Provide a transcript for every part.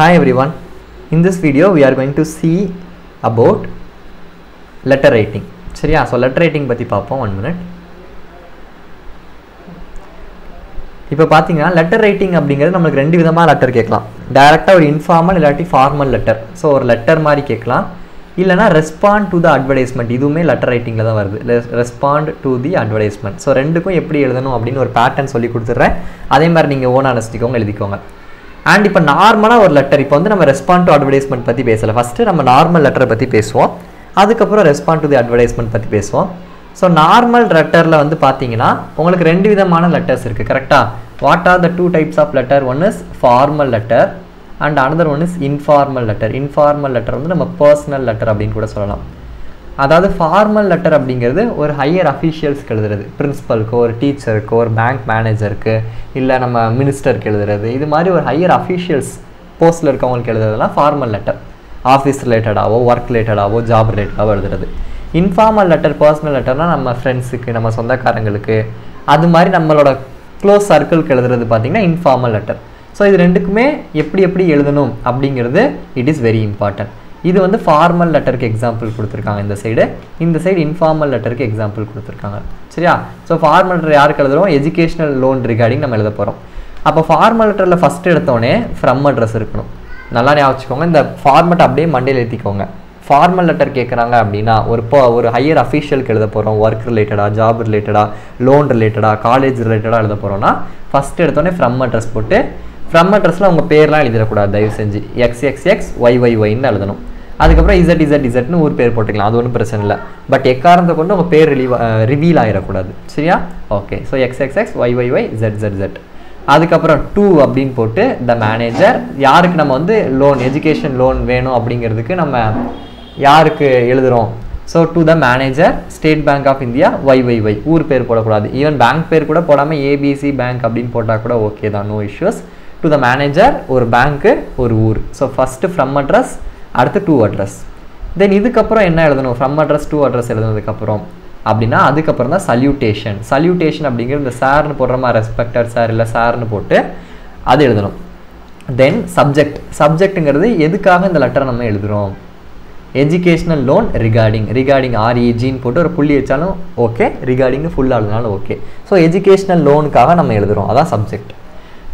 Hi everyone. In this video we are going to see about letter writing. சரியா? So letter writing பற்றி பார்ப்போம். One minute இப்போ பார்த்தீங்கன்னா letter writing அப்படிங்கிறது நம்மளுக்கு ரெண்டு விதமாக லெட்டர் கேட்கலாம். டைரெக்டாக ஒரு இன்ஃபார்மல் இல்லாட்டி ஃபார்மல் லெட்டர் ஸோ ஒரு லெட்டர் மாதிரி கேட்கலாம். இல்லைனா ரெஸ்பாண்ட் டு த அட்வர்டைஸ்மெண்ட் இதுவுமே லெட்டர் ரைட்டிங்கில் தான் வருது. Respond to the advertisement so ரெண்டுக்கும் எப்படி எழுதணும் அப்படின்னு ஒரு பேட்டர்ன் சொல்லி கொடுத்துட்றேன். அதே மாதிரி நீங்கள் ஓன் அனுசரிக்கோங்க எழுதிக்கோங்க. அண்ட் இப்போ நார்மலாக ஒரு லெட்டர் இப்போ வந்து நம்ம ரெஸ்பாண்ட் டு அட்வர்டைஸ்மெண்ட் பற்றி பேசலை. ஃபஸ்ட்டு நம்ம நார்மல் லெட்டரை பற்றி பேசுவோம். அதுக்கப்புறம் ரெஸ்பாண்ட் டு தி அட்வர்டைஸ்மெண்ட் பற்றி பேசுவோம். ஸோ நார்மல் லெட்டரில் வந்து பார்த்தீங்கன்னா உங்களுக்கு ரெண்டு விதமான லெட்டர்ஸ் இருக்குது கரெக்டாக what are the two types of letter one is formal letter and another one is informal letter informal letter வந்து நம்ம பர்சனல் லெட்டர் அப்படின்னு கூட சொல்லலாம். அதாவது ஃபார்மல் லெட்டர் அப்படிங்கிறது ஒரு ஹையர் அஃபீஷியல்ஸ்க்கு எழுதுறது. பிரின்ஸிபலுக்கு ஒரு டீச்சருக்கோ ஒரு பேங்க் மேனேஜருக்கு இல்லை நம்ம மினிஸ்டருக்கு எழுதுறது. இது மாதிரி ஒரு ஹையர் அஃபீஷியல்ஸ் போஸ்ட்டில் இருக்கவங்களுக்கு எழுதுறதுலாம் ஃபார்மல் லெட்டர் ஆஃபீஸ் ரிலேட்டடாவோ ஒர்க் ரிலேட்டடாவோ ஜாப் ரிலேட்டடாவோ எழுதுறது. இன்ஃபார்மல் லெட்டர் பர்சனல் லெட்டர்னால் நம்ம ஃப்ரெண்ட்ஸுக்கு நம்ம சொந்தக்காரங்களுக்கு அது மாதிரி நம்மளோட க்ளோஸ் சர்க்கிள்க்கு எழுதுறது பார்த்திங்கன்னா இன்ஃபார்மல் லெட்டர் ஸோ இது ரெண்டுக்குமே எப்படி எப்படி எழுதணும் அப்படிங்கிறது இட் இஸ் வெரி இம்பார்ட்டன்ட் இது வந்து ஃபார்மல் லெட்டருக்கு எக்ஸாம்பிள் கொடுத்துருக்காங்க இந்த சைடு இந்த சைடு இன்ஃபார்மல் லெட்டருக்கு எக்ஸாம்பிள் கொடுத்துருக்காங்க. சரியா? ஸோ ஃபார்மல் லெட்டர் யாருக்கு எழுதுறோம்? எஜுகேஷனல் லோன் ரிகார்டிங் நம்ம எழுத போகிறோம் அப்போ ஃபார்மல் லெட்டரில் ஃபஸ்ட் எடுத்தோடனே ஃப்ரம் அட்ரஸ் இருக்கணும். நல்லா ஞாபகம் வச்சுக்கோங்க. இந்த ஃபார்மெட் அப்படியே மண்டையில் ஏற்றிக்கோங்க ஃபார்மல் லெட்டர் கேட்குறாங்க அப்படின்னா ஒரு இப்போ ஒரு ஹையர் அஃபீஷியலுக்கு எழுத போகிறோம் ஒர்க் ரிலேட்டடாக ஜாப் ரிலேட்டடாக லோன் ரிலேட்டடாக காலேஜ் ரிலேட்டடாக எழுத போகிறோம்னா ஃபஸ்ட் எடுத்தோடனே ஃப்ரம் அட்ரஸ் போட்டு ஃப்ரம் அட்ரஸில் உங்கள் பேர்லாம் எழுதிடக்கூடாது. தயவு செஞ்சு. X X X Y Y ஒய்ன்னு எழுதணும். அதுக்கப்புறம் இசட் இசட் இசட்னு ஒரு பேர் போட்டுக்கலாம். அது ஒன்றும் பிரச்சனை இல்லை. பட் எக்காரணத்தை கொண்டு உங்கள் பேர் ரிலீவ் ரிவீல் ஆகிடக்கூடாது சரியா? Okay so X X X Y Y Y Z Z Z அதுக்கப்புறம் டூ அப்படின்னு போட்டு த மேனேஜர் யாருக்கு நம்ம வந்து லோன் எஜுகேஷன் லோன் வேணும் அப்படிங்கிறதுக்கு நம்ம யாருக்கு எழுதுகிறோம் so to the manager State Bank of India Y Y Y ஊர் பேர் போடக்கூடாது. ஈவன் பேங்க் பேர் கூட போடாமல் ஏபிசி பேங்க் அப்படின்னு போட்டால் கூட ஓகே தான். No issues to the manager ஒரு பேங்க்கு ஒரு ஊர். ஸோ ஃபஸ்ட்டு ஃப்ரம் அட்ரஸ் அடுத்து டூ அட்ரஸ் தென் இதுக்கப்புறம் என்ன எழுதணும்? ஃப்ரம் அட்ரஸ் டூ அட்ரஸ் எழுதுனதுக்கப்புறம். அப்படின்னா அதுக்கப்புறம் தான் சல்யூட்டேஷன் சல்யூட்டேஷன் அப்படிங்கிறது இந்த சார்னு போடுற மாதிரி ரெஸ்பெக்டட் சார் இல்லை சார்னு போட்டு அது எழுதணும். தென் சப்ஜெக்ட் சப்ஜெக்ட்டுங்கிறது எதுக்காக இந்த லெட்டரை நம்ம எழுதுகிறோம் எஜுகேஷ்னல் லோன் ரிகார்டிங் ரிகார்டிங் ஆர்இஜின்னு போட்டு ஒரு புள்ளி வச்சாலும் ஓகே ரிகார்டிங்னு ஃபுல்லாக எழுதினாலும் ஓகே ஸோ எஜுகேஷ்னல் லோனுக்காக நம்ம எழுதுகிறோம் அதான் சப்ஜெக்ட்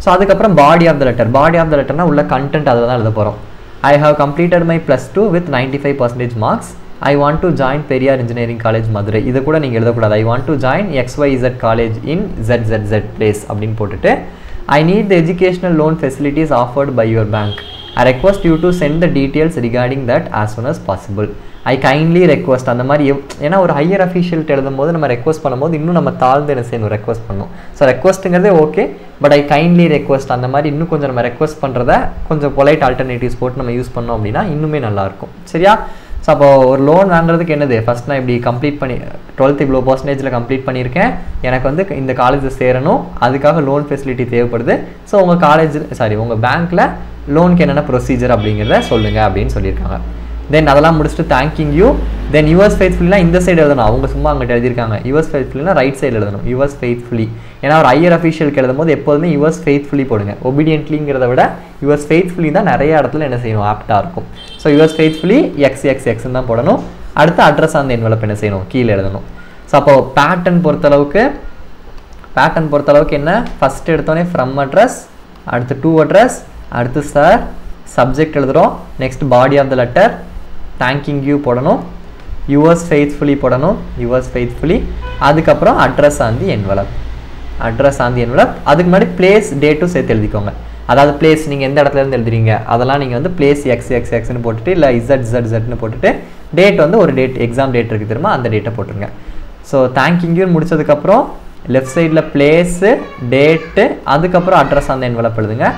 ஸோ அதுக்கப்புறம் body of the letter body of the லெட்டர்னா உள்ள கண்டென்ட் அதில் தான் எழுத போகிறோம் I have completed my plus two with ninety five percentage marks I want to join Periyar engineering college Madurai இதை கூட நீங்கள் எழுதக்கூடாது. I want to join X Y Z college in Z Z Z place அப்படின்னு போட்டுட்டு I need the educational loan facilities offered by your bank I request you to send the details regarding that as soon as possible I kindly request அந்த மாதிரி ஏன்னா ஒரு higher அஃபீஷியல்ட்டு எழுதும் போது நம்ம request பண்ணும்போது இன்னும் நம்ம தாழ்ந்து என்ன செய்யணும் ரெக்வஸ்ட் பண்ணணும் so ரெக்வஸ்ட்டுங்கிறதே okay but I kindly request அந்த மாதிரி இன்னும் கொஞ்சம் நம்ம ரெக்வஸ்ட் பண்ணுறத கொஞ்சம் பொலைட் ஆல்டர்னேட்டிவ்ஸ் போட்டு நம்ம யூஸ் பண்ணோம் அப்படின்னா இன்னுமே நல்லாயிருக்கும் சரியா? ஸோ அப்போ ஒரு லோன் வாங்குறதுக்கு என்னது? ஃபஸ்ட் நான் இப்படி கம்ப்ளீட் பண்ணி டுவெல்த் இவ்வளோ பர்சன்டேஜில் கம்ப்ளீட் பண்ணியிருக்கேன். எனக்கு வந்து இந்த காலேஜில் சேரணும். அதுக்காக லோன் ஃபெசிலிட்டி தேவைப்படுது. ஸோ உங்கள் காலேஜ் சாரி உங்கள் பேங்க்கில் லோனுக்கு என்னென்ன ப்ரொசீஜர் அப்படிங்கிறத சொல்லுங்கள் அப்படின்னு சொல்லியிருக்காங்க. தென் அதெல்லாம் முடிச்சுட்டு thank you you then yours ஃபெய்த்ஃபுல்லினா இந்த சைடு எழுதணும். அவங்க சும்மா அங்கிட்ட எழுதியிருக்காங்க. யுவர்ஸ் ஃபெய்த்ஃபுல்லினா ரைட் சைடு எழுதணும். யுவர்ஸ் ஃபெய்த்ஃபுல்லி ஏன்னா ஒரு ஐயர் அஃபீஷியலுக்கு எழுதும் போது எப்போதுமே யுவர்ஸ் ஃபெய்த்ஃபுல்லி போடுங்க. ஒபீடியன்ட்லிங்கிறத விட யுவர்ஸ் ஃபெய்த்ஃபுல்லி தான் நிறைய இடத்துல என்ன செய்யணும்? ஆப்டாக இருக்கும். So yours faithfully X X எக்ஸ்ன்னு தான் போடணும். அடுத்து அட்ரஸ் அந்த என்வலப் என்ன செய்யணும்? கீழே எழுதணும். ஸோ அப்போ பேட்டர்ன் பொறுத்தளவுக்கு பேட்டர்ன் பொறுத்தளவுக்கு என்ன? ஃபஸ்ட் எடுத்தோடனே ஃப்ரம் அட்ரஸ் அடுத்து டூ அட்ரஸ் அடுத்து சார் சப்ஜெக்ட் எழுதுகிறோம் next body of the letter thanking you போடணும். யுவர்ஸ் ஃபெய்த்ஃபுல்லி போடணும். யுவர்ஸ் ஃபெய்த்ஃபுல்லி அதுக்கப்புறம் address on the envelope address on the envelope அதுக்கு முன்னாடி பிளேஸ் டேட்டும் சேர்த்து எழுதிக்கோங்க. அதாவது பிளேஸ் நீங்கள் எந்த இடத்துல இருந்து எழுதுறீங்க அதெல்லாம் நீங்கள் வந்து பிளேஸ் எக்ஸ் எக்ஸ் எக்ஸ்னு போட்டுட்டு இல்லை இசட் இசட் இசட்னு போட்டுட்டு டேட் வந்து ஒரு டேட் எக்ஸாம் டேட் இருக்குது தெரியுமா அந்த டேட்டை போட்டுருங்க. ஸோ தேங்கிங் முடிச்சதுக்கப்புறம் லெஃப்ட் சைடில் பிளேஸு டேட்டு அதுக்கப்புறம் அட்ரஸ் அந்த என்வலப் எழுதுங்க.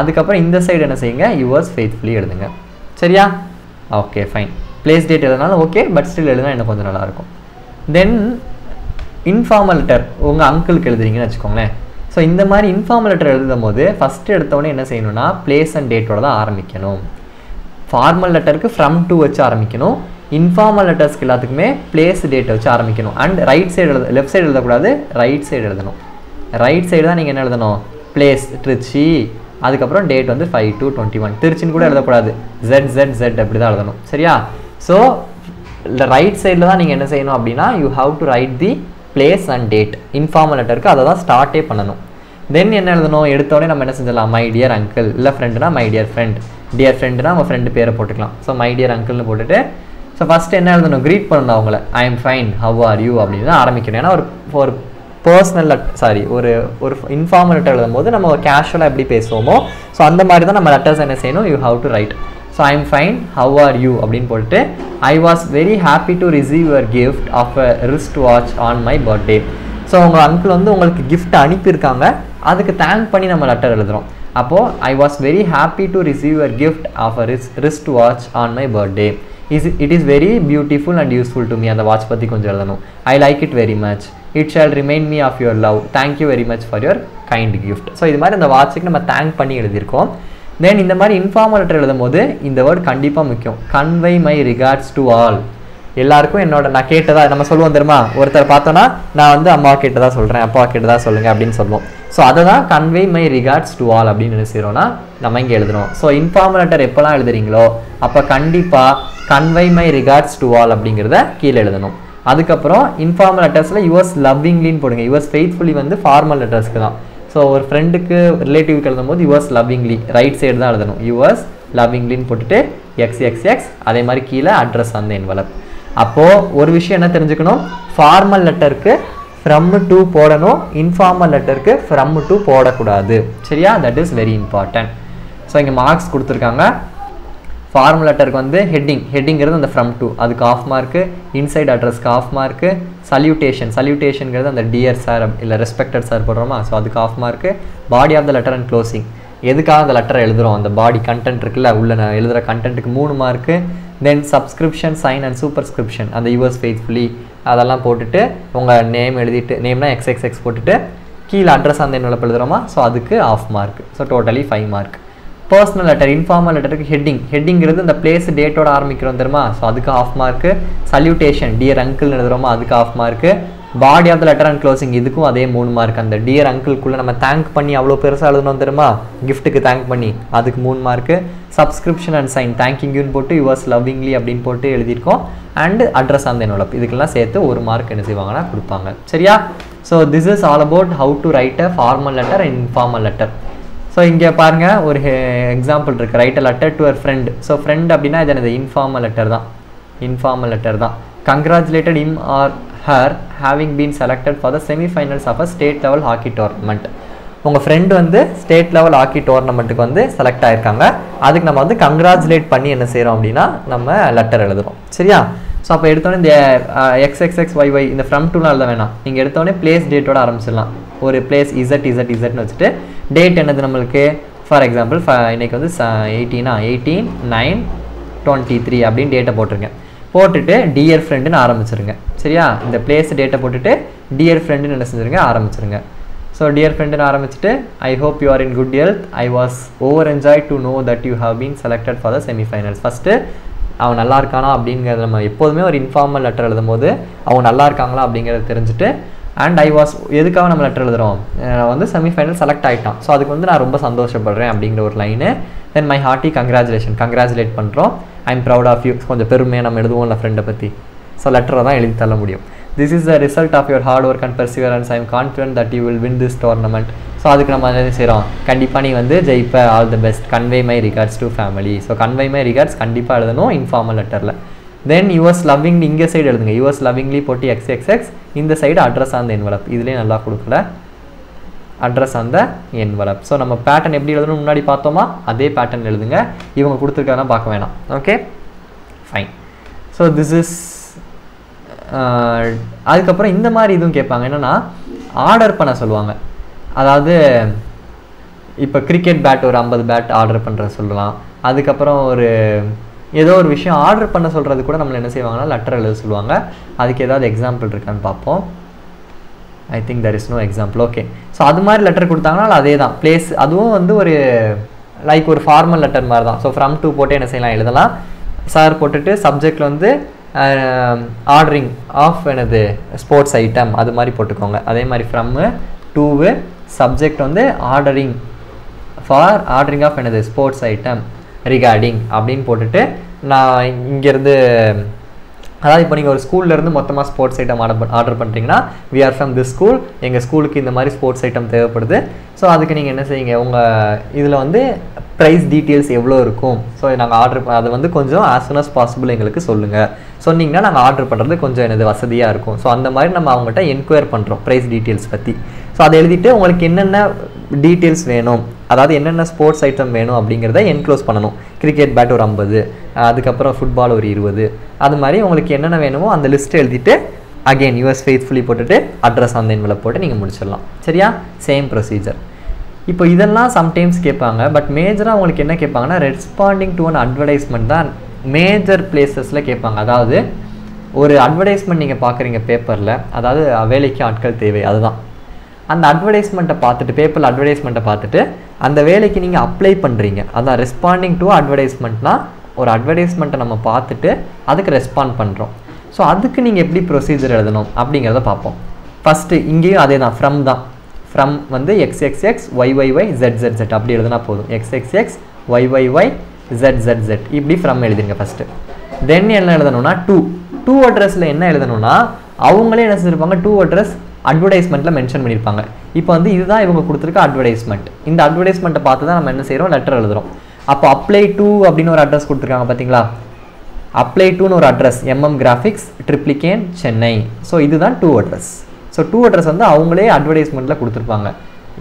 அதுக்கப்புறம் இந்த சைடு என்ன செய்யுங்க யுவர்ஸ் ஃபெய்த்ஃபுல்லி எழுதுங்க. சரியா? ஓகே ஃபைன் பிளேஸ் டேட் எழுதினாலும் ஓகே பட் ஸ்டில் எழுதினா இன்னும் கொஞ்சம் நல்லாயிருக்கும். தென் இன்ஃபார்மல் லெட்டர் உங்கள் அங்கிளுக்கு எழுதுறீங்கன்னு வச்சுக்கோங்களேன். ஸோ இந்த மாதிரி இன்ஃபார்மல் லெட்டர் எழுதும் போது ஃபஸ்ட்டு எடுத்தவொடனே என்ன செய்யணும்னா பிளேஸ் அண்ட் டேட்டோட தான் ஆரம்பிக்கணும். ஃபார்மல் லெட்டருக்கு ஃப்ரம் டூ வச்சு ஆரம்பிக்கணும். இன்ஃபார்மல் லெட்டர்ஸ்க்கு எல்லாத்துக்குமே பிளேஸ் டேட்டை வச்சு ஆரம்பிக்கணும். அண்ட் ரைட் சைடு எழுத லெஃப்ட் சைடு எழுதக்கூடாது ரைட் சைடு எழுதணும். ரைட் சைடு தான் நீங்கள் என்ன எழுதணும்? பிளேஸ் ட்ரிச்சி அதுக்கப்புறம் டேட் வந்து ஃபைவ் டூ டுவெண்ட்டி ஒன் திருச்சின்னு கூட எழுதக்கூடாது. ஜெட் ஜெட் ஜெட் அப்படி தான் எழுதணும். சரியா? ஸோ ரைட் சைடில் தான் நீங்கள் என்ன செய்யணும் அப்படின்னா you have to write the place and date informal லெட்டருக்கு அதை தான் ஸ்டார்ட்டே பண்ணணும். தென் என்ன எழுதணும்? எடுத்தோடனே நம்ம என்ன செஞ்சிடலாம்? மை டியர் அங்கிள் இல்லை ஃப்ரெண்டுனா மை டியர் ஃப்ரெண்ட் டியர் ஃப்ரெண்டுனா நம்ம ஃப்ரெண்டு பேரை போட்டுக்கலாம். ஸோ மை டியர் அங்கிள்னு போட்டுட்டு ஸோ ஃபஸ்ட்டு என்ன எழுதணும்? க்ரீட் பண்ணணும் அவங்கள. I am fine how are you அப்படின்னு தான் ஆரம்பிக்கணும். ஏன்னா ஒரு ஒரு பர்சனல் சாரி ஒரு ஒரு இன்ஃபார்மல் லெட்டர் எழுதும் போது நம்ம கேஷுவலாக எப்படி பேசுவோமோ ஸோ அந்த மாதிரி தான் நம்ம லெட்டர்ஸ் என்ன செய்யணும்? You have to write so I am fine how are you அப்படின்னு போட்டு I was very happy to receive your gift of a wrist watch on my birthday so உங்கள் அங்கிள் வந்து உங்களுக்கு கிஃப்ட் அனுப்பியிருக்காங்க. அதுக்கு தேங்க் பண்ணி நம்ம லெட்டர் எழுதுகிறோம் அப்போது I was very happy to receive your gift of a wrist wrist watch on my birthday is it is very beautiful and useful to me அந்த வாட்ச் பற்றி கொஞ்சம் எழுதணும் I like it very much it shall remain me of your love thank you very much for your kind gift so இது மாதிரி அந்த வாட்சுக்கு நம்ம thank பண்ணி எழுதியிருக்கோம். தென் இந்த மாதிரி இன்ஃபார்மல் லெட்டர் எழுதும் போது இந்த வேர்ட் கண்டிப்பாக முக்கியம். Convey my regards to all எல்லாருக்கும் என்னோட நான் கேட்டதா நம்ம சொல்லுவோம் தெரியுமா? ஒருத்தர் பார்த்தோன்னா நான் வந்து அம்மா கேட்டதா சொல்கிறேன் அப்பா கேட்டதா சொல்லுங்க அப்படின்னு சொல்லுவோம். ஸோ அதை தான் convey my regards to all அப்படின்னு என்ன நம்ம இங்கே எழுதுறோம். ஸோ இன்ஃபார்மல் லெட்டர் எப்போல்லாம் எழுதுறீங்களோ அப்போ கண்டிப்பாக convey my regards to all அப்படிங்கிறத கீழே எழுதணும். அதுக்கப்புறம் இன்ஃபார்மல் லெட்டர்ஸில் யுவர்ஸ் லவ்விங்லின்னு போடுங்க. யுவர்ஸ் ஃபெய்த்ஃபுல்லி வந்து ஃபார்மல் லெட்டர்ஸ்க்கு தான். ஸோ ஒரு ஃப்ரெண்டுக்கு ரிலேட்டிவ்க்கு எழுதும் போது யுவர்ஸ் லவ்விங்லி ரைட் சைடு தான் எழுதணும். யுவர்ஸ் லவ்விங்லின்னு போட்டுட்டு எக்ஸ் எக்ஸ் எக்ஸ் அதே மாதிரி கீழே அட்ரஸ் அந்த என்வலப் அப்போது ஒரு விஷயம் என்ன தெரிஞ்சுக்கணும்? ஃபார்மல் லெட்டருக்கு ஃப்ரம் டு போடணும். இன்ஃபார்மல் லெட்டருக்கு ஃப்ரம் டு போடக்கூடாது. சரியா? That is very important so இங்கே மார்க்ஸ் கொடுத்துருக்காங்க. ஃபார்ம் லெட்டருக்கு வந்து ஹெட்டிங் ஹெட்டிங்கிறது அந்த ஃப்ரம் டூ அதுக்கு ஆஃப் மார்க்கு இன்சைட் அட்ரஸ்க்கு ஆஃப் மார்க்கு சல்யூட்டேஷன் சல்யூட்டேஷனுங்கிறது அந்த டியர் சார் இல்லை ரெஸ்பெக்டட் சார் போடுறோமா? ஸோ அதுக்கு half mark body of the letter and closing எதுக்காக அந்த லெட்டரை எழுதுறோம்? அந்த பாடி கண்டென்ட் இருக்குல்ல உள்ள நான் எழுதுகிற கண்டென்ட்டுக்கு மூணு mark then subscription sign and superscription அந்த யூஎஸ் ஃபெய்த்ஃபுல்லி அதெல்லாம் போட்டுட்டு உங்கள் நேம் எழுதிட்டு நேம்னா எக்ஸ் எக்ஸ் எக்ஸ் போட்டுட்டு கீழே அட்ரஸ் அந்த என்னோட எழுதுகிறோமா ஸோ அதுக்கு half mark so totally five mark personal letter informal லெட்டருக்கு heading ஹெட்டிங்கிறது இந்த பிளேஸ் டேட்டோட ஆரம்பிக்கிறோம் தெரியுமா? ஸோ அதுக்கு half mark salutation dear uncle எழுதுறோமா? அதுக்கு half mark body of the letter and closing இதுக்கும் அதே மூணு மார்க் அந்த டியர் அங்கிள்குள்ளே நம்ம தேங்க் பண்ணி அவ்வளோ பெருசாக எழுதணும் தெரியுமா? கிஃப்ட்டுக்கு தேங்க் பண்ணி அதுக்கு மூணு மார்க்கு சப்ஸ்கிரிப்ஷன் அண்ட் சைன் தேங்க்யூன்னு போட்டு யுவர்ஸ் லவ்விங்லி அப்படின்னு போட்டு எழுதியிருக்கோம். அண்ட் அட்ரஸ் அந்த என்னோட இதுக்கெல்லாம் சேர்த்து ஒரு மார்க் என்ன செய்வாங்கன்னா கொடுப்பாங்க. சரியா? So this is all about how to write a formal letter and informal letter so இங்கே பாருங்கள் ஒரு எக்ஸாம்பிள் இருக்குது write a letter to your friend so friend அப்படின்னா இது எனது இன்ஃபார்மல் லெட்டர் தான். இன்ஃபார்மல் லெட்டர் தான். Congratulated him or her having been selected for the semifinals of a state level hockey tournament உங்கள் ஃப்ரெண்டு வந்து ஸ்டேட் லெவல் ஹாக்கி டோர்னமெண்ட்டுக்கு வந்து select ஆயிருக்காங்க. அதுக்கு நம்ம வந்து கங்க்ராச்சுலேட் பண்ணி என்ன செய்கிறோம் அப்படின்னா நம்ம லெட்டர் எழுதுகிறோம் சரியா? அப்போ எடுத்தோடனே இந்த X X X Y Y இந்த ஃப்ரம் டூலாம் எழுத வேணாம். நீங்கள் எடுத்தோடனே பிளேஸ் டேட்டோட ஆரம்பிச்சிடலாம். ஒரு பிளேஸ் இசட் இசட் இசட்னு வச்சுட்டு டேட் என்னது நம்மளுக்கு? ஃபார் எக்ஸாம்பிள் இன்னைக்கு வந்து ச எயிட்டீனா எயிட்டீன் நைன் டுவெண்ட்டி த்ரீ அப்படின்னு டேட்டை போட்டிருங்க. போட்டுட்டு டியர் ஃப்ரெண்டுன்னு ஆரம்பிச்சிருங்க. சரியா? இந்த பிளேஸ் டேட்டை போட்டுட்டு டியர் ஃப்ரெண்டுன்னு என்ன செஞ்சுருங்க? ஆரம்பிச்சிருங்க. ஸோ டியர் ஃப்ரெண்டுன்னு ஆரம்பிச்சுட்டு I hope you are in good health I was over enjoy to know that you have been selected for the semifinals first அவன் நல்லா இருக்கானா அப்படிங்கிறத நம்ம எப்போதுமே ஒரு இன்ஃபார்மல் லெட்டர் எழுதும் போது அவங்க நல்லா இருக்காங்களா அப்படிங்கிறத தெரிஞ்சுட்டு அண்ட் ஐ வாஸ் எதுக்காக நம்ம லெட்டர் எழுதுகிறோம் அஹ் வந்து செமிஃபைனல் செலக்ட் ஆகிட்டான் ஸோ அதுக்கு வந்து நான் ரொம்ப சந்தோஷப்படுறேன் அப்படிங்கிற ஒரு line then my hearty congratulation congratulate பண்ணுறோம் I am proud of you கொஞ்சம் பெருமையாக நம்ம எழுதுவோம்ல ஃப்ரெண்டை பற்றி ஸோ லெட்டரை தான் எழுதி தள்ள முடியும். This is the result of your hard work and perseverance I am confident that you will win this tournament so அதுக்கு நம்ம என்ன செய்கிறோம் கண்டிப்பாக நீ வந்து ஜெயிப்ப. All the best convey my regards to family so convey my regards கண்டிப்பாக எழுதணும். Informal லெட்டரில் தென் யுவர்ஸ் லவ்விங் இங்கே சைடு எழுதுங்க. யுவர்ஸ் லவ்விங்லி போட்டு எக்ஸ் எக்ஸ் எக்ஸ் இந்த சைடு அட்ரஸ் அந்த என்வலப் இதுலேயே நல்லா கொடுக்கல. அட்ரஸ் அந்த என்வலப் ஸோ நம்ம பேட்டர்ன் எப்படி எழுதணும் முன்னாடி பார்த்தோமா? அதே பேட்டர்ன் எழுதுங்க. இவங்க கொடுத்துருக்காதான் பார்க்க வேணாம். Okay fine so this is அதுக்கப்புறம் இந்த மாதிரி இதுவும் கேட்பாங்க. என்னென்னா ஆர்டர் பண்ண சொல்லுவாங்க. அதாவது இப்போ கிரிக்கெட் பேட் ஒரு ஐம்பது பேட் ஆர்டர் பண்ணுற சொல்லலாம். அதுக்கப்புறம் ஒரு ஏதோ ஒரு விஷயம் ஆர்டர் பண்ண சொல்கிறது கூட நம்மளை என்ன செய்வாங்கன்னா லெட்டர் எழுத சொல்லுவாங்க. அதுக்கு ஏதாவது எக்ஸாம்பிள் இருக்கான்னு பார்ப்போம். I think there is no example okay so அது மாதிரி லெட்டர் கொடுத்தாங்கன்னா அதே தான் பிளேஸ் அதுவும் வந்து ஒரு லைக் ஒரு ஃபார்மல் லெட்டர் மாதிரி தான். ஸோ ஃப்ரம் டூ போட்டு என்ன செய்யலாம்? எழுதலாம். சார் போட்டுட்டு சப்ஜெக்டில் வந்து ஆர்டரிங் ஆஃப் எனது ஸ்போர்ட்ஸ் ஐட்டம் அது மாதிரி போட்டுக்கோங்க. அதே மாதிரி ஃப்ரம்மு டூவு சப்ஜெக்ட் வந்து ஆர்டரிங் ஃபார் ஆர்டரிங் ஆஃப் எனது ஸ்போர்ட்ஸ் ஐட்டம் ரிகார்டிங் அப்படின்னு போட்டுட்டு நான் இங்கேருந்து அதாவது இப்போ நீங்கள் ஒரு ஸ்கூல்லேருந்து மொத்தமாக ஸ்போர்ட்ஸ் ஐட்டம் ஆர்டர் ஆர்டர் பண்ணுறீங்கன்னா we are from this school எங்கள் ஸ்கூலுக்கு இந்த மாதிரி ஸ்போர்ட்ஸ் ஐட்டம் தேவைப்படுது. ஸோ அதுக்கு நீங்கள் என்ன செய்யுங்க உங்கள் இதில் வந்து ப்ரைஸ் டீட்டெயில்ஸ் எவ்வளோ இருக்கும்? ஸோ நாங்கள் ஆர்டர் அதை வந்து கொஞ்சம் ஆஸ் சூன் அஸ் பாசிபிள் எங்களுக்கு சொல்லுங்கள் சொன்னீங்கன்னா நாங்கள் ஆர்டர் பண்ணுறது கொஞ்சம் எனது வசதியாக இருக்கும். ஸோ அந்த மாதிரி நம்ம அவங்ககிட்ட என்கொயர் பண்ணுறோம் ப்ரைஸ் டீட்டெயில்ஸ் பற்றி ஸோ அதை எழுதிட்டு உங்களுக்கு என்னென்ன டீட்டெயில்ஸ் வேணும் அதாவது என்னென்ன ஸ்போர்ட்ஸ் ஐட்டம் வேணும் அப்படிங்கிறத என்க்ளோஸ் பண்ணணும். கிரிக்கெட் பேட் ஒரு ஐம்பது அதுக்கப்புறம் ஃபுட்பால் ஒரு இருபது. அது மாதிரி உங்களுக்கு என்னென்ன வேணுமோ அந்த லிஸ்ட் எழுதிட்டு அகைன் யூஎஸ் ஃபெய்த்ஃபுல்லி போட்டுட்டு அட்ரஸ் அந்த என்வெலப் போட்டு நீங்கள் முடிச்சிடலாம். சரியா? சேம் ப்ரொசீஜர் இப்போ இதெல்லாம் சம்டைம்ஸ் கேட்பாங்க பட் மேஜராக உங்களுக்கு என்ன கேட்பாங்கன்னா ரெஸ்பாண்டிங் டு அன் அட்வர்டைஸ்மெண்ட் தான் மேஜர் பிளேசஸில் கேட்பாங்க. அதாவது ஒரு அட்வர்டைஸ்மெண்ட் நீங்கள் பார்க்குறீங்க பேப்பரில் அதாவது வேலைக்கு ஆட்கள் தேவை அதுதான். அந்த அட்வர்டைஸ்மெண்ட்டை பார்த்துட்டு பேப்பரில் அட்வர்டைஸ்மெண்ட்டை பார்த்துட்டு அந்த வேலைக்கு நீங்கள் அப்ளை பண்ணுறீங்க அதான் ரெஸ்பாண்டிங் டு அட்வர்டைஸ்மெண்ட்னா ஒரு அட்வர்டைஸ்மெண்ட்டை நம்ம பார்த்துட்டு அதுக்கு ரெஸ்பாண்ட் பண்ணுறோம் ஸோ அதுக்கு நீங்கள் எப்படி ப்ரொசீஜர் எழுதணும் அப்படிங்கிறத பார்ப்போம். ஃபஸ்ட்டு இங்கேயும் அதே தான் ஃப்ரம் தான். ஃப்ரம் வந்து X X X Y Y Y Z Z Z அப்படி எழுதுனா போதும். X X X Y Y Y Z Z Z இப்படி ஃப்ரம் எழுதிருங்க ஃபஸ்ட்டு தென் என்ன எழுதணும்னா டூ டூ அட்ரஸில் என்ன எழுதணும்னா அவங்களே என்ன செஞ்சிருப்பாங்க? டூ அட்ரஸ் அட்வர்டைஸ்மெண்ட்டில் மென்ஷன் பண்ணியிருப்பாங்க இப்போ வந்து இதுதான் இவங்க கொடுத்துருக்க அட்வர்டைஸ்மெண்ட் இந்த அட்வர்டைஸ்மெண்ட்டை பார்த்து தான் நம்ம என்ன செய்கிறோம் லெட்டர் எழுதுறோம். அப்போ அப்ளை டூ அப்படின்னு ஒரு அட்ரஸ் கொடுத்துருக்காங்க பார்த்தீங்களா அப்ளை டூன்னு ஒரு address MM graphics Triplicane Chennai so இதுதான் to address so to address வந்து அவங்களே அட்வர்டைஸ்மெண்ட்டில் கொடுத்துருப்பாங்க.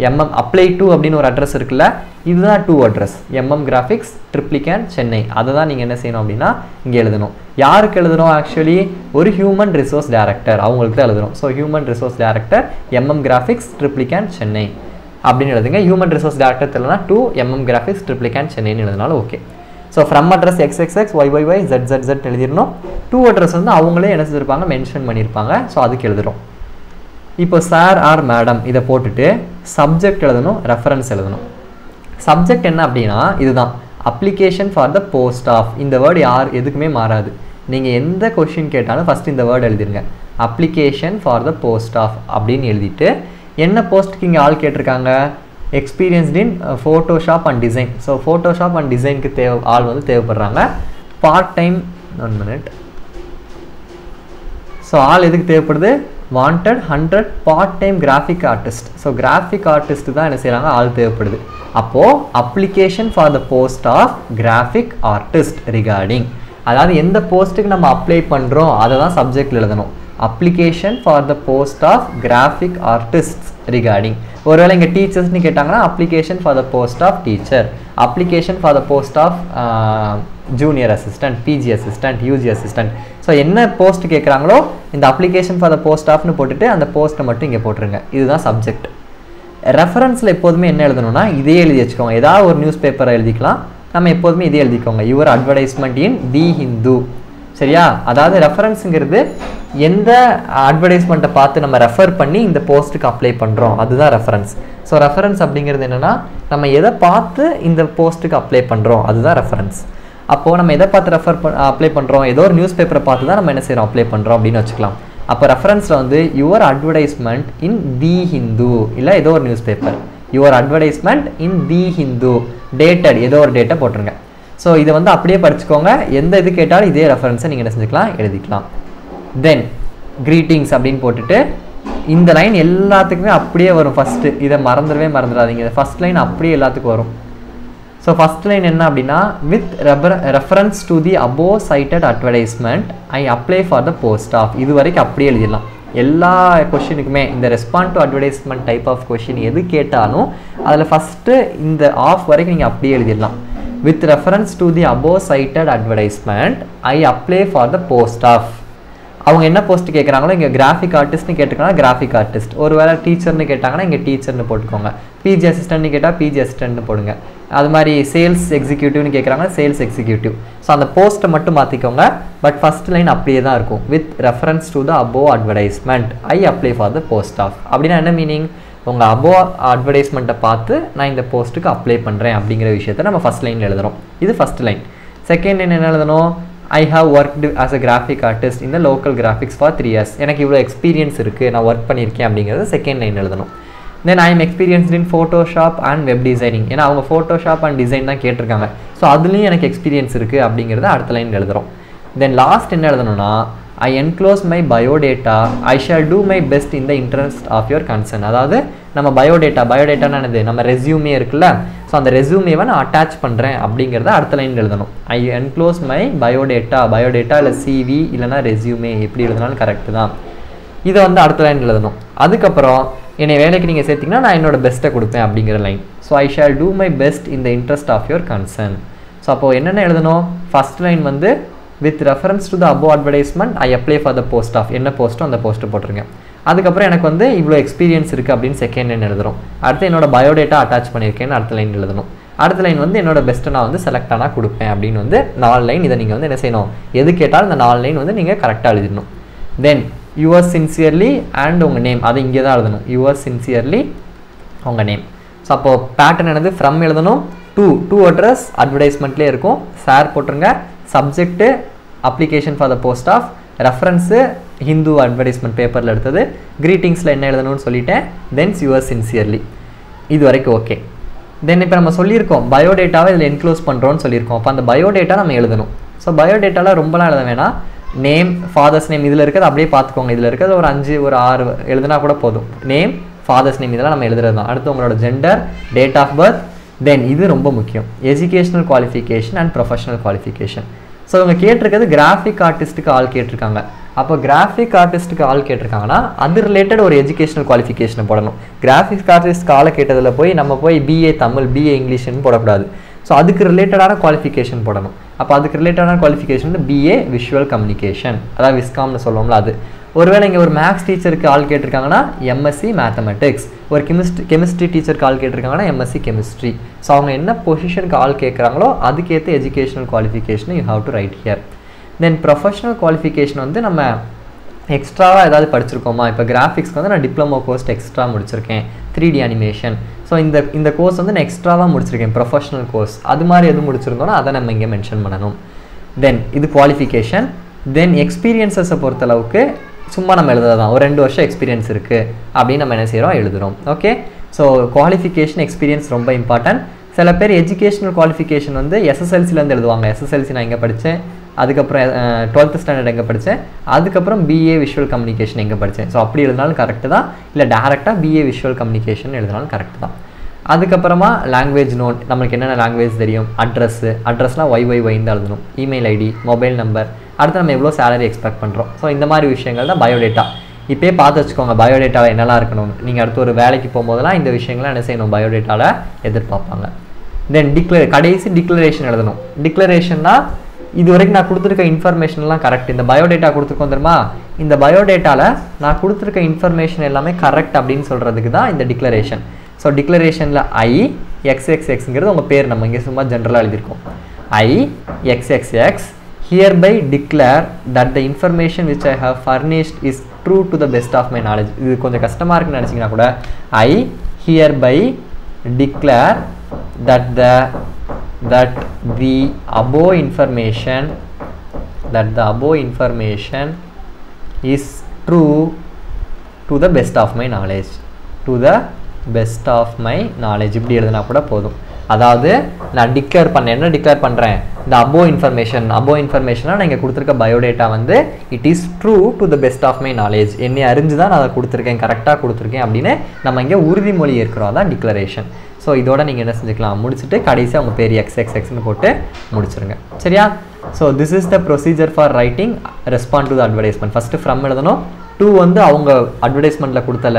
எம்எம் அப்ளை டூ அப்படின்னு ஒரு அட்ரஸ் இருக்குல்ல இதுதான் to address MM graphics Triplicane Chennai அதை தான் நீங்கள் என்ன செய்யணும் அப்படின்னா இங்கே எழுதணும். யாருக்கு எழுதணும் ஆக்சுவலி ஒரு ஹியூமன் ரிசோர்ஸ் டேரக்டர் அவங்களுக்கு தான் எழுதணும். So human resource director MM graphics Triplicane Chennai அப்படின்னு எழுதுங்க. ஹியூமன் ரிசோர்ஸ் டேரக்டர் தெரியலனா டூ எம்எம் கிராஃபிக்ஸ் ட்ரிப்ளிகேன் சென்னைன்னு எழுதினாலும் okay so from address X X X Y Y Y Z Z Z எழுதிடணும். To address வந்து அவங்களே என்ன செஞ்சுருப்பாங்க? மென்ஷன் பண்ணியிருப்பாங்க ஸோ அதுக்கு எழுதுறோம். இப்போ சார் ஆர் மேடம் இதை போட்டுட்டு சப்ஜெக்ட் எழுதணும் ரெஃபரன்ஸ் எழுதணும். சப்ஜெக்ட் என்ன அப்படின்னா இதுதான். Application for the post of இந்த வேர்டு யார் எதுக்குமே மாறாது. நீங்கள் எந்த கொஷின் கேட்டாலும் ஃபஸ்ட் இந்த word எழுதிருங்க. Application for the post of அப்படின்னு எழுதிட்டு என்ன போஸ்ட்டுக்கு இங்கே ஆள் கேட்டிருக்காங்க? Experienced in Photoshop and design so Photoshop and டிசைனுக்கு தேவை ஆள் வந்து தேவைப்படுறாங்க. Part time one minute so ஆள் எதுக்கு தேவைப்படுது? Wanted hundred part time graphic artist so graphic artist தான் என்ன செய்கிறாங்க ஆள் தேவைப்படுது. அப்போது application for the post of graphic artist regarding அதாவது எந்த போஸ்ட்டுக்கு நம்ம அப்ளை பண்ணுறோம் அதை தான் சப்ஜெக்டில் எழுதணும். Application for the post of graphic artist regarding ஒருவேளை இங்கே டீச்சர்ஸ்னு கேட்டாங்கன்னா application for the post of teacher application for the post of junior assistant PG assistant UG assistant so என்ன போஸ்ட் கேட்குறாங்களோ இந்த அப்ளிகேஷன் ஃபார் த போஸ்ட் ஆஃப்னு போட்டுட்டு அந்த போஸ்ட்டை மட்டும் இங்கே போட்டுருங்க. இதுதான் சப்ஜெக்ட் ரெஃபரன்ஸில் எப்போதுமே என்ன எழுதணும்னா இதே எழுதி வச்சுக்கோங்க. ஏதாவது ஒரு நியூஸ் பேப்பரை எழுதிக்கலாம். நம்ம எப்போதுமே இதே எழுதிக்கோங்க. Your advertisement in the Hindu சரியா? அதாவது ரெஃபரன்ஸுங்கிறது எந்த அட்வர்டைஸ்மெண்ட்டை பார்த்து நம்ம ரெஃபர் பண்ணி இந்த போஸ்ட்டுக்கு அப்ளை பண்ணுறோம் அதுதான் ரெஃபரன்ஸ் ஸோ ரெஃபரன்ஸ் அப்படிங்கிறது என்னென்னா நம்ம எதை பார்த்து இந்த போஸ்ட்டுக்கு அப்ளை பண்ணுறோம் அதுதான் ரெஃபரன்ஸ் அப்போது நம்ம எதை பார்த்து ரெஃபர் பண் அப்ளை பண்ணுறோம் ஏதோ ஒரு நியூஸ் பேப்பரை பார்த்து தான் நம்ம என்ன செய்கிறோம் அப்ளை பண்ணுறோம் அப்படின்னு வச்சுக்கலாம். அப்போ ரெஃபரன்ஸில் வந்து your advertisement in the Hindu இல்லை ஏதோ ஒரு newspaper your advertisement in the Hindu dated ஏதோ ஒரு டேட்டை போட்டுருங்க. ஸோ இதை வந்து அப்படியே படிச்சுக்கோங்க. எந்த இது கேட்டாலும் இதே ரெஃபரன்ஸை நீங்கள் என்ன செஞ்சுக்கலாம்? எழுதிக்கலாம். தென் க்ரீட்டிங்ஸ் அப்படின்னு போட்டுட்டு இந்த லைன் எல்லாத்துக்குமே அப்படியே வரும். ஃபஸ்ட்டு இதை மறந்துடவே மறந்துடாதீங்க. ஃபஸ்ட் லைன் அப்படியே எல்லாத்துக்கும் வரும். ஸோ ஃபஸ்ட் லைன் என்ன அப்படின்னா with reference to the above cited advertisement I apply for the post of இது வரைக்கும் அப்படியே எழுதிடலாம். எல்லா கொஷினுக்குமே இந்த respond to advertisement type of question எது கேட்டாலும் அதில் ஃபஸ்ட்டு இந்த ஆஃப் வரைக்கும் நீங்கள் அப்படியே எழுதிடலாம். With reference to the above cited advertisement I apply for the post of அவங்க என்ன போஸ்ட் கேட்குறாங்களோ இங்கே கிராஃபிக் ஆர்டிஸ்ட்னு கேட்டுக்கோங்க கிராஃபிக் ஆர்டிஸ்ட் ஒரு வேளை டீச்சர்னு கேட்டாங்கன்னா இங்கே டீச்சர்னு போட்டுக்கோங்க. பிஜி அசிஸ்டன்ட்னு கேட்டால் பிஜி அசிஸ்டன்ட்னு போடுங்க. அது மாதிரி சேல்ஸ் எக்ஸிக்யூட்டிவ்னு கேட்குறாங்க சேல்ஸ் எக்ஸிக்யூட்டிவ் ஸோ அந்த போஸ்ட்டை மட்டும் மாற்றிக்கோங்க பட் ஃபஸ்ட் லைன் அப்படியே தான் இருக்கும். With reference to the above advertisement I apply for the post of அப்படின்னா என்ன மீனிங் உங்கள் அபோ அட்வர்டைஸ்மெண்ட்டை பார்த்து நான் இந்த போஸ்ட்டுக்கு அப்ளை பண்ணுறேன் அப்படிங்கிற விஷயத்தை நம்ம ஃபஸ்ட் லைனில் எழுதுகிறோம் இது ஃபஸ்ட் லைன் செகண்ட் லைன் என்ன எழுதணும்? I have worked as a graphic artist இந்த local graphics for three years எனக்கு இவ்வளோ எக்ஸ்பீரியன்ஸ் இருக்குது நான் ஒர்க் பண்ணியிருக்கேன் அப்படிங்கிறது செகண்ட் லைன் எழுதணும். Then I am experienced in Photoshop and web designing ஏன்னா அவங்க ஃபோட்டோஷாப் அண்ட் டிசைன் தான் கேட்டிருக்காங்க. ஸோ அதுலேயும் எனக்கு எக்ஸ்பீரியன்ஸ் இருக்குது அப்படிங்கிறத அடுத்த லைன் எழுதுகிறோம் தென் லாஸ்ட் என்ன எழுதணும்னா I enclose my biodata I shall do my best in the interest of your concern அதாவது நம்ம பயோடேட்டா பயோடேட்டான்னு என்னது? நம்ம ரெஸ்யூமே இருக்குல்ல? ஸோ அந்த ரெஸ்யூமேவை நான் அட்டாச் பண்ணுறேன் அப்படிங்கிறத அடுத்த லைன் எழுதணும். I enclose my biodata biodata இல்லை சிவி இல்லைனா ரெஸ்யூமே எப்படி எழுதினாலும் கரெக்டு தான். இதை வந்து அடுத்த லைன் எழுதணும். அதுக்கப்புறம் என்னை வேலைக்கு நீங்கள் சேர்த்திங்கன்னா நான் என்னோட பெஸ்ட்டை கொடுப்பேன் அப்படிங்கிற line so I shall do my best in the interest of your concern so அப்போது என்னென்ன எழுதணும்? ஃபர்ஸ்ட் லைன் வந்து with reference to the above advertisement I apply for the post of என்ன போஸ்ட்டோ அந்த போஸ்ட்டு போட்டிருங்க அதுக்கப்புறம் எனக்கு வந்து இவ்வளோ எக்ஸ்பீரியன்ஸ் இருக்குது அப்படின்னு செகண்ட் லைன் எழுதுறோம் அடுத்து என்னோட பயோடேட்டா அட்டாச் பண்ணியிருக்கேன்னு அடுத்த லைன் எழுதணும். அடுத்த லைன் வந்து என்னோட பெஸ்ட்டை நான் வந்து செலக்ட் ஆனால் கொடுப்பேன் அப்படின்னு வந்து நாலு லைன் இதை நீங்கள் வந்து என்ன செய்யணும்? எது கேட்டாலும் இந்த நாலு லைன் வந்து நீங்கள் கரெக்டாக எழுதிடணும். தென் யுவர் சின்சியர்லி அண்ட் உங்கள் நேம் அதை இங்கே தான் எழுதணும். யுவர் சின்சியர்லி உங்கள் நேம் ஸோ அப்போது பேட்டர்ன் என்னது? ஃப்ரம் எழுதணும் டூ டூ அட்ரஸ் அட்வர்டைஸ்மெண்ட்லேயே இருக்கும். சார் போட்டுருங்க. Subject application for the post of reference Hindu advertisement பேப்பரில் எடுத்தது. க்ரீட்டிங்ஸில் என்ன எழுதணும்னு சொல்லிட்டேன். தென்ஸ் யுவர் சின்சியர்லி இது வரைக்கும் ஓகே தென் இப்போ நம்ம சொல்லியிருக்கோம் பயோடேட்டாவை இதில் என்க்ளோஸ் பண்ணுறோன்னு சொல்லியிருக்கோம். அப்போ அந்த பயோடேட்டா நம்ம எழுதணும். ஸோ பயோடேட்டாவில் ரொம்பலாம் எழுத வேணாம். நேம் ஃபாதர்ஸ் நேம் இதில் இருக்கிறது அப்படியே பார்த்துக்கோங்க இதில் இருக்கிறது ஒரு அஞ்சு ஒரு ஆறு எழுதுனா கூட போதும். நேம் ஃபாதர்ஸ் நேம் இதெல்லாம் நம்ம எழுதுறது தான். அடுத்து உங்களோட gender date of birth then இது ரொம்ப முக்கியம். Educational qualification and professional qualification so இவங்க கேட்டிருக்கிறது கிராஃபிக் ஆர்டிஸ்ட்டுக்கு ஆள் கேட்டிருக்காங்க. அப்போ கிராஃபிக் ஆர்டிஸ்ட்டுக்கு ஆள் கேட்டிருக்காங்கன்னா அது ரிலேட்டட் ஒரு எஜுகேஷனல் குவாலிஃபிகேஷனை போடணும். கிராஃபிக் ஆர்டிஸ்ட்க்கு ஆளை கேட்டதில் போய் நம்ம போய் பிஏ தமிழ் பிஏ இங்கிலீஷ்னு போடக்கூடாது. ஸோ அதுக்கு ரிலேட்டடான குவாலிஃபிகேஷன் போடணும். அப்போ அதுக்கு ரிலேட்டடான குவாலிஃபிகேஷன் வந்து பிஏ விஷுவல் கம்யூனிகேஷன் அதாவது விஸ்காம்னு சொல்லுவோம்ல அது. ஒருவேளை இங்கே ஒரு மேக்ஸ் டீச்சருக்கு ஆள் கேட்டிருக்காங்கன்னா எம்எஸ்சி மேத்தமெட்டிக்ஸ் ஒரு கெமிஸ்ட்ரி கெமிஸ்ட்ரி டீச்சருக்கு ஆள் கேட்டிருக்காங்கன்னா எம்எஸ்சி கெமிஸ்ட்ரி ஸோ அவங்க என்ன பொசிஷனுக்கு ஆள் கேட்குறாங்களோ அதுக்கேற்ற educational qualification you have to write here then professional qualification வந்து நம்ம எக்ஸ்ட்ராவாக ஏதாவது படிச்சிருக்கோமா? இப்போ கிராஃபிக்ஸ்க்கு வந்து நான் டிப்ளமோ கோர்ஸ் எக்ஸ்ட்ரா முடிச்சிருக்கேன். த்ரீ டி அனிமேஷன் ஸோ இந்த இந்த கோர்ஸ் வந்து நான் எக்ஸ்ட்ராவாக முடிச்சிருக்கேன் ப்ரொஃபஷனல் கோர்ஸ் அது மாதிரி எதுவும் முடிச்சிருந்தோன்னா அதை நம்ம இங்கே மென்ஷன் பண்ணணும். தென் இது குவாலிஃபிகேஷன் தென் எக்ஸ்பீரியன்ஸஸை பொறுத்தளவுக்கு சும்மா நம்ம எழுதுறதான் ஒரு ரெண்டு வருஷம் எக்ஸ்பீரியன்ஸ் இருக்குது அப்படின்னு நம்ம என்ன செய்கிறோம் எழுதுகிறோம் ஓகே ஸோ குவாலிஃபிகேஷன் எக்ஸ்பீரியன்ஸ் ரொம்ப இம்பார்ட்டன்ட் சில பேர் எஜுகேஷனல் குவாலிஃபிகேஷன் வந்து எஸ்எஸ்எல்சிலேருந்து எழுதுவாங்க. எஸ்எஸ்எல்சி நான் எங்கே படித்தேன் அதுக்கப்புறம் டுவெல்த் ஸ்டாண்டர்ட் எங்கே படித்தேன் அதுக்கப்புறம் பிஏ விஷுவல் கம்யூனிகேஷன் எங்கே படித்தேன் ஸோ அப்படி எழுதினாலும் கரெக்டு தான். இல்லை டேரெக்டாக பிஏ விஷுவல் கம்யூனிகேஷன் எழுதினாலும் கரெக்டு தான். அதுக்கப்புறமா லாங்குவேஜ் நோட் நம்மளுக்கு என்னென்ன லாங்குவேஜ் தெரியும்? அட்ரஸ்ஸு அட்ரஸ்லாம் ஒய் ஒய் ஒய்ந்து எழுதணும். இமெயில் ஐடி மொபைல் நம்பர் அடுத்து நம்ம எவ்வளோ சேலரி எக்ஸ்பெக்ட் பண்ணுறோம் ஸோ இந்த மாதிரி விஷயங்கள் தான் பயோடேட்டா இப்போயே பார்த்து வச்சுக்கோங்க பயோடேட்டாவில் என்னெல்லாம் இருக்கணும் நீங்கள் அடுத்து ஒரு வேலைக்கு போகும்போதெல்லாம் இந்த விஷயங்கள்லாம் என்ன செய்யணும்? பயோடேட்டாவில் எதிர்பார்ப்பாங்க. தென் டிக்ளே கடைசி டிக்ளரேஷன் எழுதணும். டிக்ளரேஷன்னா இது வரைக்கும் நான் கொடுத்துருக்க இன்ஃபர்மேஷன்லாம் கரெக்ட் இந்த பயோடேட்டா கொடுத்துருக்கோம் தெரியுமா? இந்த பயோடேட்டாவில் நான் கொடுத்துருக்க இன்ஃபர்மேஷன் எல்லாமே கரெக்ட் அப்படின்னு சொல்கிறதுக்கு தான் இந்த டிக்ளரேஷன் ஸோ டிக்ளரேஷனில் ஐ எக்ஸ்எக்ஸ்எக்ஸுங்கிறது உங்கள் பேர் நம்ம இங்கே சும்மா ஜென்ரலாக எழுதியிருக்கோம். ஐ எக்ஸ்எக்ஸ்எக்ஸ் hereby declare that the information which I have furnished is true to the best of my knowledge இது கொஞ்சம் கஷ்டமாக இருக்குன்னு நினச்சிங்கன்னா கூட I hereby declare that the that the above information that the above information is true to the best of my knowledge to the best of my knowledge இப்படி எழுதினா கூட போதும் அதாவது நான் டிக்ளேர் பண்ண என்ன டிக்ளேர் பண்ணுறேன் இந்த அபோ இன்ஃபர்மேஷன் அபோ இன்ஃபர்மேஷனாக நான் இங்கே கொடுத்துருக்க பயோடேட்டா வந்து it is true to the best of my knowledge என்னை அறிஞ்சு தான் நான் அதை கொடுத்துருக்கேன் கரெக்டாக கொடுத்துருக்கேன் அப்படின்னு நம்ம இங்கே உறுதிமொழி இருக்கிறோம். தான் டிக்ளரேஷன் ஸோ இதோட நீங்கள் என்ன செஞ்சுக்கலாம்? முடிச்சுட்டு கடைசியாக உங்கள் பேர் எக்ஸ் எக்ஸ் எக்ஸ்னு போட்டு முடிச்சிருங்க. சரியா? So this is the procedure for writing respond to the advertisement first from எழுதணும். டூ வந்து அவங்க அட்வர்டைஸ்மெண்ட்டில் கொடுத்த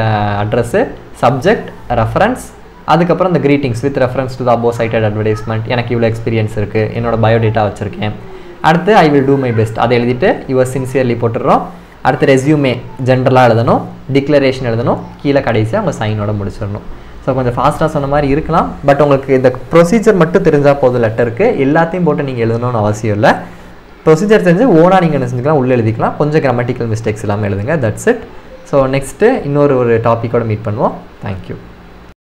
அட்ரஸ்ஸு சப்ஜெக்ட் ரெஃபரன்ஸ் அதுக்கப்புறம் இந்த greetings with reference to the above cited advertisement எனக்கு இவ்வளோ எக்ஸ்பீரியன்ஸ் இருக்குது என்னோட பயோடேட்டா வச்சுருக்கேன். அடுத்து I will do my best அதை எழுதிட்டு யுவர் சின்சியர்லி போட்டுடுறோம். அடுத்து ரெஸ்யூமே ஜென்ரலாக எழுதணும். டிக்ளரேஷன் எழுதணும். கீழே கடைசியாக அவங்க சைனோட முடிச்சிடணும். ஸோ கொஞ்சம் ஃபாஸ்ட்டாக சொன்ன மாதிரி இருக்கலாம். பட் உங்களுக்கு இந்த ப்ரொசீஜர் மட்டும் தெரிஞ்சால் போதும் லெட்டருக்கு எல்லாத்தையும் போட்டு நீங்கள் எழுதணும்னு அவசியம் இல்லை. ப்ரொசீஜர் தெரிஞ்சு ஓனாக நீங்கள் என்ன செஞ்சுக்கலாம் உள்ளே எழுதிக்கலாம். கொஞ்சம் கிராமட்டிக்கல் மிஸ்டேக்ஸ் இல்லாமல் எழுதுங்க. தட்ஸ் இட் ஸோ நெக்ஸ்ட்டு இன்னொரு ஒரு டாப்பிக்கோட மீட் பண்ணுவோம். தேங்க்யூ